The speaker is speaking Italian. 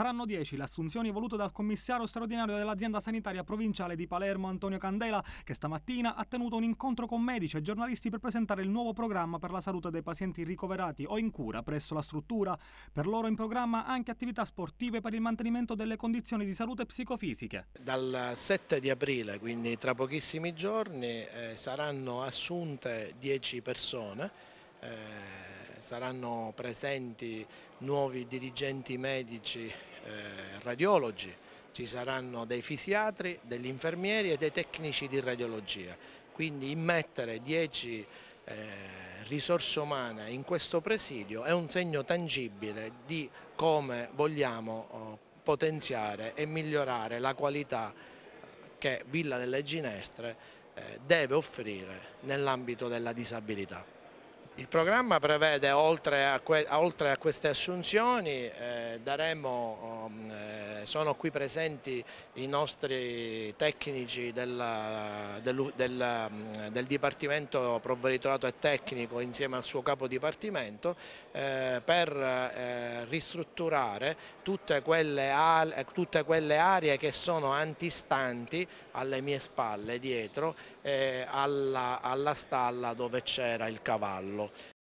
Saranno 10 le assunzioni volute dal commissario straordinario dell'azienda sanitaria provinciale di Palermo Antonio Candela, che stamattina ha tenuto un incontro con medici e giornalisti per presentare il nuovo programma per la salute dei pazienti ricoverati o in cura presso la struttura. Per loro in programma anche attività sportive per il mantenimento delle condizioni di salute psicofisiche. Dal 7 di aprile, quindi tra pochissimi giorni, eh, saranno assunte 10 persone. Eh, saranno presenti nuovi dirigenti medici radiologi, ci saranno dei fisiatri, degli infermieri e dei tecnici di radiologia. Quindi immettere 10 eh, risorse umane in questo presidio è un segno tangibile di come vogliamo oh, potenziare e migliorare la qualità che Villa delle Ginestre eh, deve offrire nell'ambito della disabilità. Il programma prevede, oltre a, que oltre a queste assunzioni, eh, daremo, um, eh, sono qui presenti i nostri tecnici della, del, del, um, del, Dipartimento Provveditorato e Tecnico insieme al suo capo dipartimento eh, per eh, ristrutturare tutte quelle, tutte quelle, aree che sono antistanti alle mie spalle dietro eh, alla, alla stalla dove c'era il cavallo.